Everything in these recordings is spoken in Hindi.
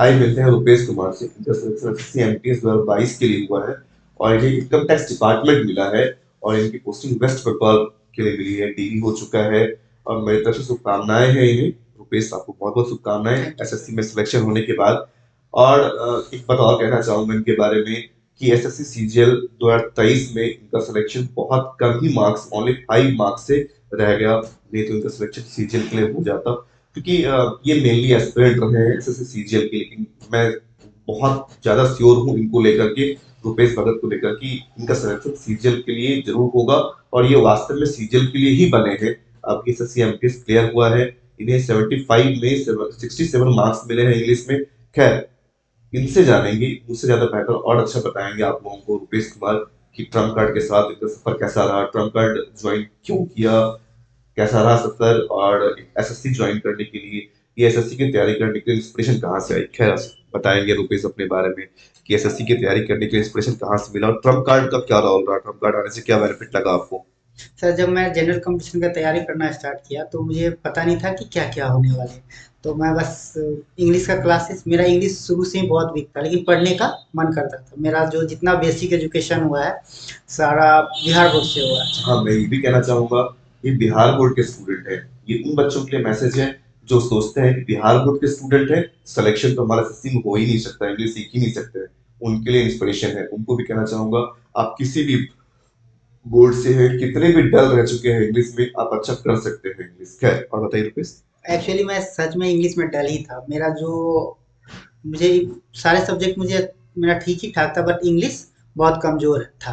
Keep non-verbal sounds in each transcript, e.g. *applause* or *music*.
आइए मिलते हैं रुपेश कुमार से इनका सिलेक्शन एसएससी एमटीएस 2022 के लिए हुआ है और इन्हें इनकम टैक्स डिपार्टमेंट मिला है और इनकी पोस्टिंग वेस्ट बंगाल के लिए मिली है डीवी हो चुका है। और मेरी तरफ़ से शुभकामनाएँ हैं इन्हें। रुपेश आपको बहुत बहुत शुभकामनाएँ एसएससी में सिलेक्शन होने के बाद। और एक बात और कहना चाहूँगा इनके बारे में कि एस एस सी सीजीएल दो हज़ार तेईस में इनका सिलेक्शन बहुत कम ही मार्क्स ओनली फाइव मार्क्स से रह गया। नहीं तो इनका सिलेक्शन सीजीएल के लिए हो जाता। क्योंकि ये मेनली एस्पिरेंट रहे हैं एस सीजीएल के, लेकिन मैं बहुत ज़्यादा श्योर हूँ इनको लेकर के रुपेश भगत को लेकर कि, इनका सिलेक्शन सीजीएल के लिए ज़रूर होगा, और ये वास्तव में सीजीएल के लिए ही बने हैं। अब एस एस सी क्लियर हुआ है, इन्हें 75 में 67 मार्क्स मिले हैं इंग्लिश में। खैर, इनसे जानेंगे उससे ज़्यादा बेहतर और अच्छा बताएँगे आप लोगों को रुपेश कुमार कि ट्रंप कार्ड के साथ इनका सफ़र कैसा रहा ट्रंप कार्ड ज्वाइन क्यों किया कैसा रहा सफ़र और एसएससी ज्वाइन करने के लिए ये एसएससी की तैयारी करने के लिए इंस्पिरेशन कहाँ से आई? खैर बताएँगे रुपेश अपने बारे में कि एसएससी की तैयारी करने के लिए इंस्पिरेशन कहाँ से मिला और ट्रंप कार्ड का क्या रोल रहा ट्रंप कार्ड आने से क्या बेनिफिट लगा आपको? सर जब मैं जनरल कंपटीशन का तैयारी करना स्टार्ट किया तो मुझे पता नहीं था कि क्या क्या होने वाले तो मैं बस इंग्लिश का क्लासेस मेरा इंग्लिश शुरू से ही बहुत वीक था लेकिन पढ़ने का मन करता था। मेरा जो जितना बेसिक एजुकेशन हुआ है सारा बिहार बोर्ड से हुआ है। हाँ मैं ये भी कहना चाहूँगा ये बिहार बोर्ड के स्टूडेंट है। ये उन बच्चों के लिए मैसेज है जो सोचते हैं कि बिहार बोर्ड के स्टूडेंट है। सिलेक्शन तो हमारा सिस्टम हो ही नहीं सकता इंग्लिश सीख ही नहीं सकते। उनके लिए इंस्पिरेशन है। उनको भी कहना चाहूँगा, आप किसी भी बोर्ड से हैं, कितने भी डल रह चुके हैं इंग्लिश में, आप अच्छा कर सकते हैं इंग्लिश खैर। और बताइए रुपेश? एक्चुअली मैं सच में इंग्लिश में डल ही था। मेरा जो, मुझे सारे सब्जेक्ट मुझे, मेरा ठीक ही ठाक था बट इंग्लिश बहुत कमज़ोर था।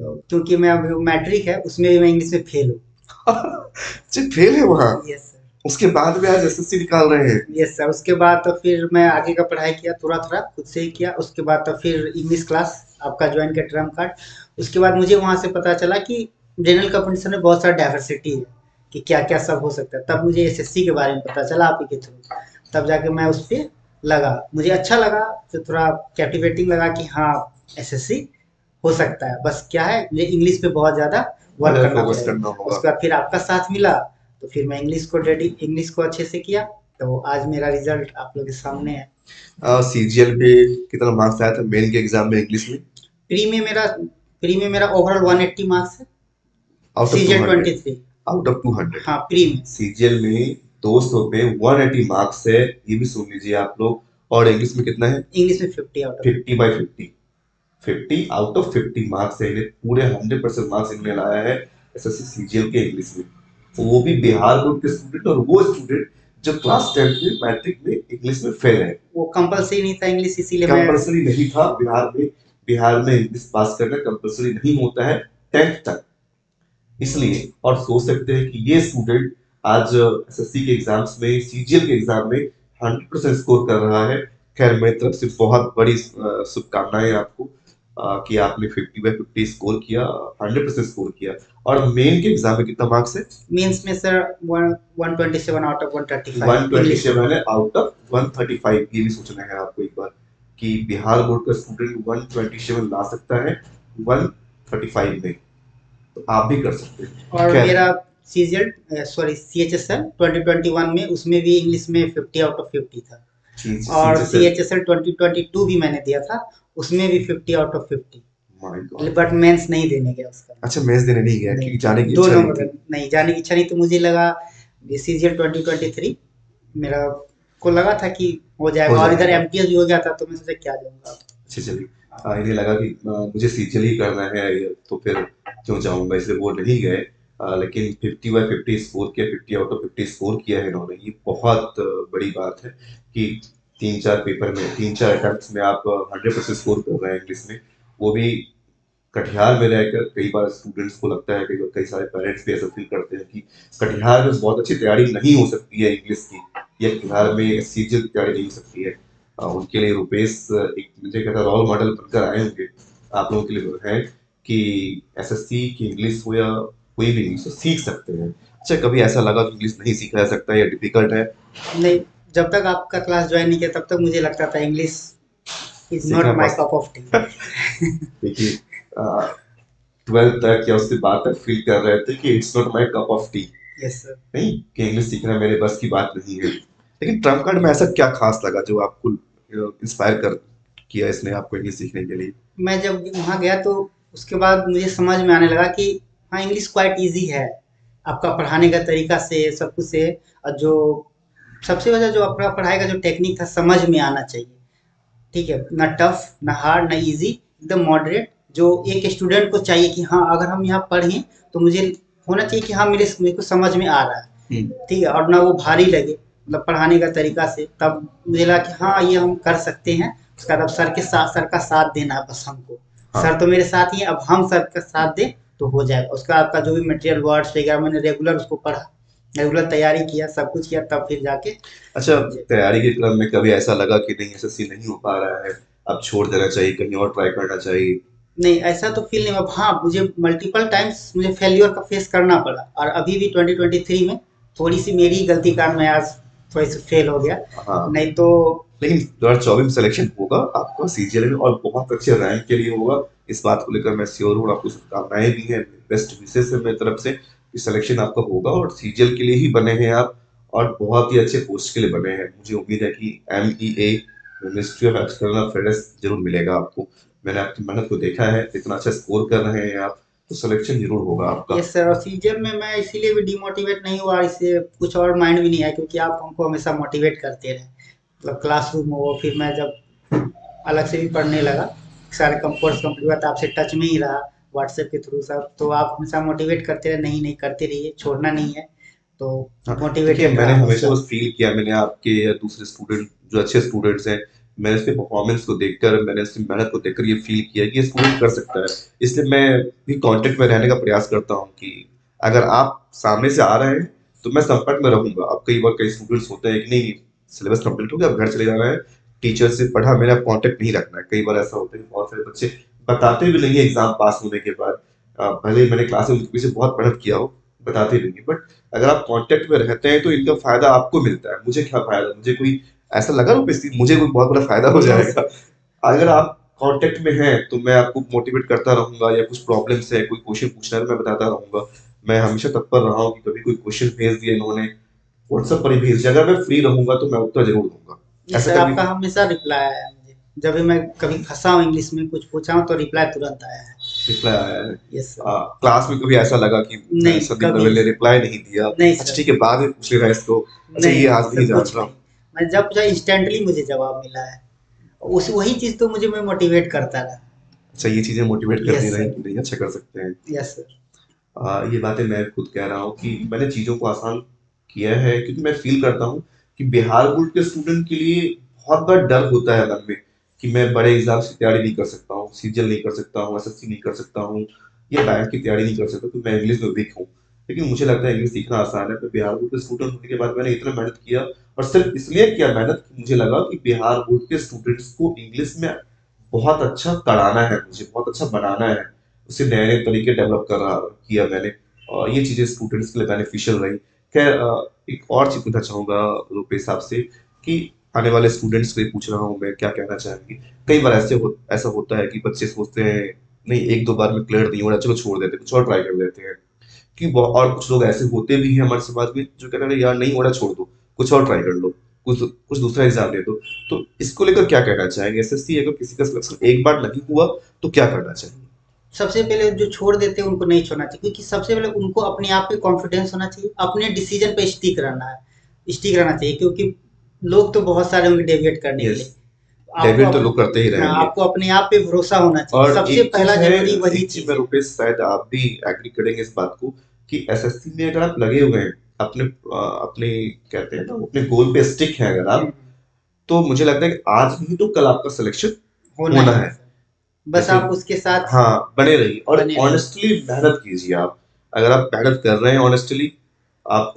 तो क्योंकि मैं मैट्रिक है, उसमें भी मैं इंग्लिश में फेल हूँ। *laughs* फेल है वहाँ? सर उसके बाद भी आज एसएससी निकाल रहे हैं? यस सर उसके बाद तो फिर मैं आगे का पढ़ाई किया थोड़ा थोड़ा खुद से ही किया। उसके बाद तो फिर इंग्लिश क्लास आपका ज्वाइन किया ट्रम कार्ड उसके बाद मुझे वहाँ से पता चला कि जनरल कंपटीशन में बहुत सारा डाइवर्सिटी है कि क्या क्या सब हो सकता है। तब मुझे एसएससी के बारे में पता चला आप ही के थ्रू तब जाके मैं उस पर लगा। मुझे अच्छा लगा तो थोड़ा कैप्टिवेटिंग लगा कि हाँ एसएससी हो सकता है। बस क्या है मुझे इंग्लिश पे बहुत ज़्यादा वर्क करना पड़ेगा उसके बाद फिर आपका साथ मिला तो फिर मैं इंग्लिश को डेडी इंग्लिश को अच्छे से किया तो आज मेरा रिज़ल्ट आप लोग के सामने है। सीजीएल पे कितना मार्क्स आया था? मेन के एग्ज़ाम में इंग्लिश में? प्री में मेरा प्री में मेरा ओवरऑल 180 मार्क्स है। सीजीएल 23 आउट ऑफ़ 200 हाँ प्री में। सीजीएल में 200 पे 180 मार्क्स है ये भी सुन लीजिए आप लोग। और इंग्लिश में कितना है? इंग्लिश में 50 out of 50 by 50 50 out of 50 marks है पूरे 100% मार्क्स इन्होंने लाया है एसएससी सीजीएल के इंग्लिश में। तो वो भी बिहार बोर्ड के स्टूडेंट और वो स्टूडेंट जो क्लास टेंथ में मैट्रिक में इंग्लिश में फेल है। वो कंपलसरी नहीं था इंग्लिश इसीलिए कंपलसरी नहीं था बिहार में। बिहार में इंग्लिश पास करना कंपलसरी नहीं होता है टेंथ तक। इसलिए और सोच सकते हैं कि ये स्टूडेंट आज एसएससी के एग्ज़ाम्स में सीजीएल के एग्ज़ाम में हंड्रेड परसेंट स्कोर कर रहा है। खैर मेरी तरफ़ से बहुत बड़ी शुभकामनाएँ आपको। कि आपने 50 बाय 50 स्कोर किया 100 परसेंट स्कोर किया। और मेन के एग्ज़ाम में कितना मार्क्स है? मेंस में सर 127 आउट ऑफ़ 135 127 है आउट ऑफ़ 135 ये भी सोचना है आपको एक बार कि बिहार बोर्ड का स्टूडेंट 127 ला सकता है 135 में। तो आप भी कर सकते हैं। और मेरा सीजीएल सॉरी सीएचएसएल 2021 में उसमें भी इंग्लिश में 50 आउट ऑफ़ 50 था। और सीएचएसएल 2022 भी मैंने दिया था। उसमें भी 50 आउट ऑफ़ 50 बट मेंस नहीं देने गया उसका। अच्छा मेंस देने नहीं गया क्योंकि जाने की इच्छा नहीं नहीं जाने की इच्छा नहीं तो मुझे लगा सीजीएल 2023 मेरा को लगा था कि हो जाएगा और इधर एमटीएस भी हो गया था तो मैं सोचा क्या जाऊँगा अच्छा चलिए। इन्हें लगा कि मुझे सीजीएल ही करना है तो फिर क्यों जाऊँगा इसलिए वो नहीं गए। लेकिन 50 बाय 50 स्कोर किया 50 आउट ऑफ़ 50 स्कोर किया है इन्होंने। ये बहुत बड़ी बात है कि तीन चार पेपर में, तीन चार अटेम्प्ट में आप हंड्रेड परसेंट स्कोर कर रहे हैं इंग्लिश में। वो भी कटिहार में रहकर कई बार स्टूडेंट्स को लगता है कई बार कई सारे पेरेंट्स भी ऐसा फील करते हैं कि कटिहार में बहुत अच्छी तैयारी नहीं हो सकती है इंग्लिश की, या कटिहार में सीजीएल की तैयारी नहीं हो सकती है। उनके लिए रुपेश एक मुझे कहता रोल मॉडल बनकर आए होंगे। आप लोगों के लिए है कि एसएससी की इंग्लिश हो या कोई भी इंग्लिश सीख सकते हैं। अच्छा कभी ऐसा लगा कि इंग्लिश नहीं सीखा जा सकता या डिफ़िकल्ट है? नहीं। जब तक आपका क्लास ज्वाइन नहीं किया तब तक मुझे लगता था English is not my cup of tea देखिए ट्वेल्थ तक या उसके बाद तक फील कर रहे थे कि it's not my cup of tea yes sir नहीं कि इंग्लिश सीखना मेरे बस की बात नहीं है। लेकिन ट्रंप कार्ड में ऐसा क्या खास लगा जो आपको इंस्पायर कर किया इसने आपको इंग्लिश सीखने के लिए? मैं जब वहाँ गया तो उसके बाद मुझे समझ में आने लगा कि हाँ इंग्लिश क्वाइट इजी है। आपका पढ़ाने का तरीका से सब कुछ से और जो सबसे वजह जो अपना पढ़ाई का जो टेक्निक था समझ में आना चाहिए। ठीक है ना टफ ना हार्ड ना इजी एकदम मॉडरेट जो एक स्टूडेंट को चाहिए कि हाँ अगर हम यहाँ पढ़ें तो मुझे होना चाहिए कि हाँ मेरे मेरे को समझ में आ रहा है। हम्म। ठीक है और ना वो भारी लगे मतलब पढ़ाने का तरीका से तब मुझे लगा कि हाँ ये हम कर सकते हैं। उसका बाद अब सर के साथ सर का साथ देना है बस हमको। हाँ। सर तो मेरे साथ ही है अब हम सर का साथ दें तो हो जाएगा। उसका आपका जो भी मटेरियल वर्ड्स वगैरह मैंने रेगुलर उसको पढ़ा। रेगुलर तैयारी किया सब कुछ किया तब फिर जाके अच्छा तैयारी के क्रम में कभी ऐसा लगा कि नहीं एसएससी नहीं हो पा रहा है अब छोड़ देना चाहिए कहीं और ट्राई करना चाहिए? नहीं ऐसा तो फील नहीं हुआ। हाँ मुझे मल्टीपल टाइम्स मुझे फेल्योर का फेस करना पड़ा। और अभी भी 2023 में थोड़ी सी मेरी गलती कारण मैं आज थोड़ी सी फेल हो गया। हाँ। नहीं तो लेकिन दो हज़ार चौबीस में सिलेक्शन होगा आपका सीजीएल में और बहुत अच्छे रैंक के लिए होगा। इस बात को लेकर मैं श्योर हूँ आपको शुभकामनाएँ भी हैं बेस्ट विशेष है मेरी तरफ़ से। कि सिलेक्शन आपका होगा और सीजीएल के लिए ही बने हैं आप और बहुत ही अच्छे पोस्ट के लिए बने हैं। मुझे उम्मीद है कि M E A ministry of external affairs ज़रूर मिलेगा आपको। मैंने आपकी मेहनत को देखा है, इतना अच्छा स्कोर कर रहे हैं आप तो सिलेक्शन ज़रूर होगा आपका। यस सर और सीज़न में मैं इसीलिए भी डिमोटिवेट नहीं हुआ, इससे कुछ और माइंड भी नहीं आया, क्योंकि आप हमको हमेशा मोटिवेट करते रहे। मतलब क्लासरूम हो, फिर मैं जब अलग से भी पढ़ने लगा, सारे कोर्स कंप्लीट हुआ तो आपसे टच में ही रहा। व्हाट्सएप के थ्रू सब तो आप हमेशा मोटिवेट करते रहे नहीं नहीं करते रहिए छोड़ना नहीं है तो हाँ, मोटिवेटेड देखिए मैंने हमेशा बस फील किया मैंने आपके या दूसरे स्टूडेंट जो अच्छे स्टूडेंट्स हैं मैंने उसके परफॉर्मेंस को देखकर मैंने उसकी मेहनत को देखकर ये फील किया कि ये स्टूडेंट कर सकता है। इसलिए मैं भी कांटेक्ट में रहने का प्रयास करता हूँ कि अगर आप सामने से आ रहे हैं तो मैं संपर्क में रहूँगा। अब कई बार कई स्टूडेंट्स होते हैं कि नहीं सिलेबस कंप्लीट हो गया अब घर चले जाना है टीचर से पढ़ा मैंने अब कॉन्टेक्ट नहीं रखना है। कई बार ऐसा होता है बहुत सारे बच्चे बताते भी नहीं है एग्ज़ाम पास होने के बाद। भले ही मैंने क्लास में उनके पीछे बहुत मेहनत किया हो बताते भी नहीं। बट अगर आप कांटेक्ट में रहते हैं तो इनका फ़ायदा आपको मिलता है। मुझे क्या फ़ायदा? मुझे कोई ऐसा लगा ना मुझे कोई बहुत बड़ा फ़ायदा हो जाएगा। अगर आप कांटेक्ट में हैं तो मैं आपको मोटिवेट करता रहूँगा या कुछ प्रॉब्लम्स है कोई क्वेश्चन पूछना है तो मैं बताता रहूँगा। मैं हमेशा तत्पर रहा हूँ कि कभी कोई क्वेश्चन भेज दिया इन्होंने व्हाट्सएप पर ही भेज दिया। अगर मैं फ्री रहूँगा तो मैं उत्तर ज़रूर दूँगा। ऐसा आपका हमेशा रिप्लाई आया। है जब भी मैं कभी फंसा हूँ इंग्लिश में कुछ पूछा हूँ तो रिप्लाई तुरंत आया है। रिप्लाई आया है? यस सर क्लास में कभी ऐसा लगा कि नहीं, संदीप कभी ने रिप्लाई नहीं दिया? नहीं अच्छा ठीक है बाद में पूछ लेना इसको। अच्छा ये आज नहीं जान रहा मैं जब पूछा इंस्टेंटली मुझे जवाब मिला है उस वही चीज़ तो मुझे मैं मोटिवेट करता रहा। अच्छा ये चीज़ें मोटिवेट करती sir. नहीं अच्छा कर सकते हैं। यस सर ये बातें मैं खुद कह रहा हूँ कि मैंने चीज़ों को आसान किया है क्योंकि मैं फील करता हूँ कि बिहार बोर्ड के स्टूडेंट के लिए बहुत बड़ा डर होता है मन में। कि मैं बड़े एग्ज़ाम की तैयारी नहीं कर सकता हूँ सीजीएल नहीं कर सकता हूँ एसएससी नहीं कर सकता हूँ, या बैंक की तैयारी नहीं कर सकता तो मैं इंग्लिश में वीक हूँ। लेकिन मुझे लगता है इंग्लिश सीखना आसान है बिहार बोर्ड के स्टूडेंट होने के बाद मैंने इतना मेहनत किया और सिर्फ़ इसलिए किया मेहनत कि मुझे लगा कि बिहार बोर्ड के स्टूडेंट्स को इंग्लिश में बहुत अच्छा कराना है, मुझे बहुत अच्छा बनाना है। उसे नए नए तरीके डेवलप कर किया मैंने और ये चीज़ें स्टूडेंट्स के लिए बेनिफिशियल रही। खैर एक और चीज़ पूछना चाहूँगा रूपेश से कि आने वाले स्टूडेंट्स को पूछ रहा हूँ मैं, क्या कहना चाहेंगे? कई बार ऐसे हो ऐसा होता है कि बच्चे सोचते हैं, नहीं, एक दो बार में क्लियर नहीं हो रहा चलो छोड़ देते कुछ और ट्राई कर लेते हैं। कि और कुछ लोग ऐसे होते भी हैं हमारे समाज में, जो कहते हैं यार, नहीं हो रहा छोड़ दो, कुछ और ट्राई कर लो, कुछ कुछ दूसरा एग्ज़ाम दे दो। तो इसको लेकर क्या कहना चाहेंगे? एसएससी अगर किसी का सिलेक्शन एक बार नहीं हुआ तो क्या करना चाहिए? सबसे पहले जो छोड़ देते हैं, उनको नहीं छोड़ना चाहिए, क्योंकि सबसे पहले उनको अपने आप पे कॉन्फिडेंस होना चाहिए, अपने डिसीज़न पे स्टिक रहना है स्टिक रहना चाहिए, क्योंकि लोग तो बहुत सारे होंगे डेविएट करने के. लिए। डेविड तो लोग करते ही हाँ, रहेंगे आपको अपने आप पे भरोसा होना चाहिए। और सबसे पहला ज़रूरी वही चीज़ मैं है रुपेश शायद आप भी एग्री करेंगे इस बात को कि एसएससी में अगर आप लगे हुए हैं अपने अपने कहते हैं ना अपने गोल पे स्टिक है अगर आप तो मुझे लगता है कि आज नहीं तो कल आपका सिलेक्शन होना होना है। है। बस आप उसके साथ हाँ बने रहिए। और ऑनेस्टली मेहनत कीजिए आप। अगर आप मेहनत कर रहे हैं ऑनेस्टली आप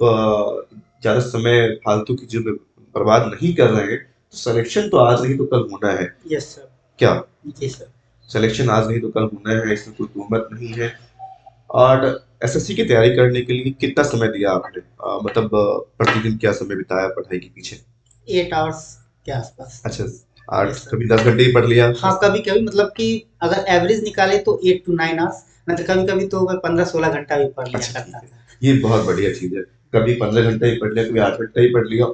ज़्यादा समय फालतू की में बर्बाद नहीं कर रहे हैं तो सिलेक्शन तो आज नहीं तो कल होना है। यस सर क्या? जी सर सिलेक्शन आज नहीं तो कल होना है इसमें कोई तुहमत नहीं है। और एसएससी की तैयारी करने के लिए कितना समय दिया आपने? अ, मतलब प्रतिदिन क्या समय बिताया पढ़ाई के पीछे? एट आवर्स के आसपास। अच्छा आठ कभी दस घंटे ही पढ़ लिया? हाँ कभी कभी मतलब कि अगर एवरेज निकाले तो एट टू नाइन आवर्स तो कभी कभी तो मैं पंद्रह सोलह घंटा भी पढ़ लिया अच्छा, करता था। ये बहुत बढ़िया चीज़ है। कभी पंद्रह घंटा ही पढ़ लिया कभी आठ घंटा ही पढ़ लिया।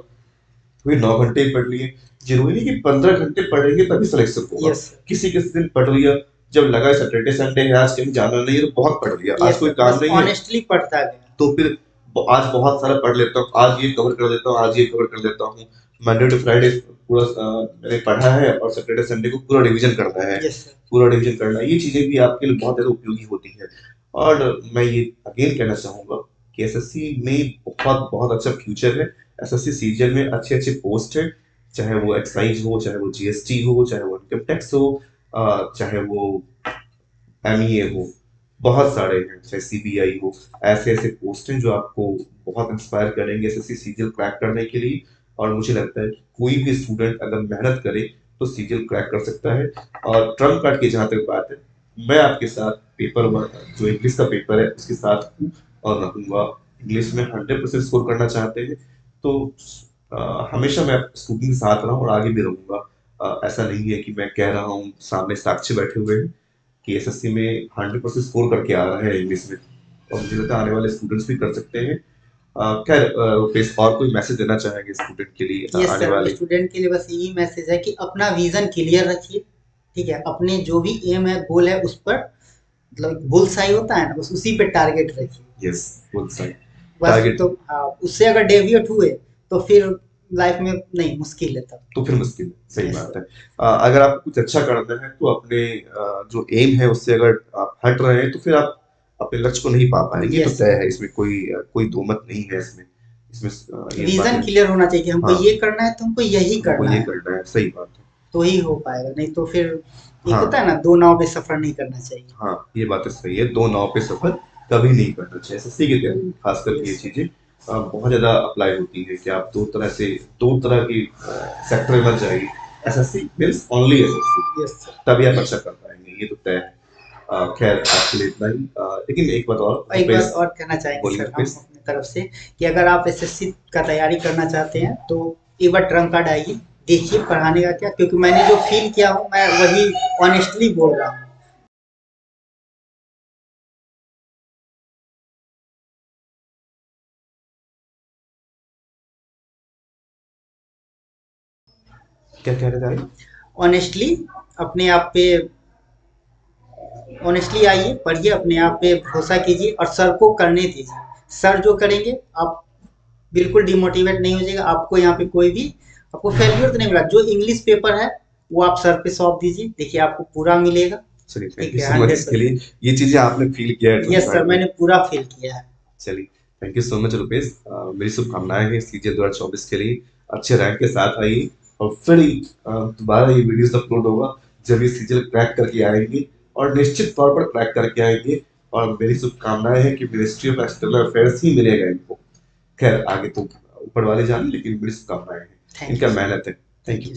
वही नौ घंटे ही पढ़ लिए। ज़रूरी नहीं कि पंद्रह घंटे पढ़ेंगे तभी सिलेक्शन होगा। यस किसी किसी दिन पढ़ लिया जब लगा सैटरडे संडे है आज कहीं जाना नहीं है तो बहुत पढ़ लिया। yes. आज कोई काम नहीं है। ऑनेस्टली पढ़ता गया। तो फिर आज बहुत सारा पढ़ लेता हूँ आज ये कवर कर देता हूँ आज ये कवर कर देता हूँ। मंडे टू फ्राइडे पूरा मैंने पढ़ा है और सैटरडे संडे को पूरा रिवीजन करना है। पूरा रिवीजन करना है। ये चीज़ें भी आपके लिए बहुत ज़्यादा उपयोगी होती है। और मैं ये अगेन कहना चाहूँगा कि एसएससी में बहुत बहुत अच्छा फ्यूचर है। एसएससी सीजीएल में अच्छे अच्छे पोस्ट है, चाहे वो एक्साइज हो, चाहे वो जीएसटी हो, चाहे वो इनकम टैक्स हो चाहे वो एमईए हो, बहुत सारे हैं, चाहे सीबीआई हो ऐसे ऐसे पोस्ट हैं जो आपको बहुत इंस्पायर करेंगे एसएससी सीजीएल क्रैक करने के लिए। और मुझे लगता है कि कोई भी स्टूडेंट अगर मेहनत करे तो सीजीएल क्रैक कर सकता है। और ट्रंप कार्ड की जहाँ तक बात है, मैं आपके साथ पेपर जो इंग्लिश का पेपर है, उसके साथ हूँ। और रहूँगा इंग्लिश में हंड्रेड परसेंट स्कोर करना चाहते हैं। तो अ, हमेशा मैं स्टूडेंट के साथ रहा हूँ और आगे भी रहूँगा। ऐसा नहीं है कि मैं कह रहा हूँ सामने साक्षी बैठे हुए हैं कि एसएससी में हंड्रेड परसेंट स्कोर करके आ रहा है इंग्लिश में। और मुझे लगता है आने वाले स्टूडेंट्स भी कर सकते हैं। खैर रुपेश और कोई मैसेज देना चाहेंगे स्टूडेंट के लिए आने वाले? स्टूडेंट के लिए बस यही मैसेज कि अपना विजन क्लियर रखिए ठीक है? अपने जो भी एम है गोल है उस पर मतलब बुल साई होता है ना बस उसी पे टारगेट रखिए। यस बस तो हाँ उससे अगर डेविएट हुए तो फिर लाइफ में नहीं मुश्किल है तब। तो फिर मुश्किल है सही Yes, बात है। अ, अगर आपको कुछ अच्छा करना है तो अपने जो एम है उससे अगर आप हट रहे हैं तो फिर आप अपने लक्ष्य को नहीं पा पाएँगे तो तय है इसमें कोई कोई दो मत नहीं है इसमें। इसमें है, क्लियर होना चाहिए कि हमको हाँ। ये करना है तो हमको यही करना ये करना है सही बात है। तो ही हो पाएगा नहीं तो फिर एक हाँ। होता है ना दो नाव पे सफ़र नहीं करना चाहिए। हाँ ये बात तो सही है दो नाव पे सफ़र कभी नहीं करना चाहिए। एसएससी के तहत खास करके ये चीज़ें। बहुत ज़्यादा अप्लाई होती है कि आप दो तरह से दो तरह की सेक्टर में मत जाइए। SSC means only SSC yes sir तभी आप अच्छा कर पाएँगे ये तो तय है। खैर आज के लिए इतना ही। लेकिन एक बात और एक बात और कहना चाहेंगे सर हम. अपनी तरफ़ से कि अगर आप एसएससी का तैयारी करना चाहते हैं तो एक बार ट्रंप कार्ड आइए देखिए पढ़ाने का क्या क्योंकि मैंने जो फील किया हूँ मैं वही ऑनेस्टली बोल रहा हूँ। क्या कह रहे थे ऑनेस्टली अपने आप पे ऑनेस्टली आइए पढ़िए अपने आप पे भरोसा कीजिए और सर को करने दीजिए। सर जो करेंगे आप बिल्कुल डिमोटिवेट नहीं हो जाएगा। आपको यहाँ पे कोई भी आपको फेलियर तो नहीं मिला। जो इंग्लिश पेपर है वो आप सर पे सौंप दीजिए। देखिए आपको पूरा मिलेगा। चलिए इसके लिए। ये चीज़ें आपने फील किया है यस सर मैंने पूरा फील किया है। चलिए thank you so much Rupesh. मेरी शुभकामनाएँ हैं सीजे दो हज़ार चौबीस के लिए। अच्छे रैंक के साथ आइए। और फिर दोबारा ये वीडियोस अपलोड होगा जब ये सीजल क्रैक करके आएँगे और निश्चित तौर पर क्रैक करके आएँगे। और मेरी शुभकामनाएँ है कि मिनिस्ट्री ऑफ़ एक्सटर्नल अफेयर्स ही मिलेगा इनको खैर आगे तो ऊपर वाले जाने लेकिन मेरी शुभकामनाएँ हैं। इनका मेहनत है। Thank you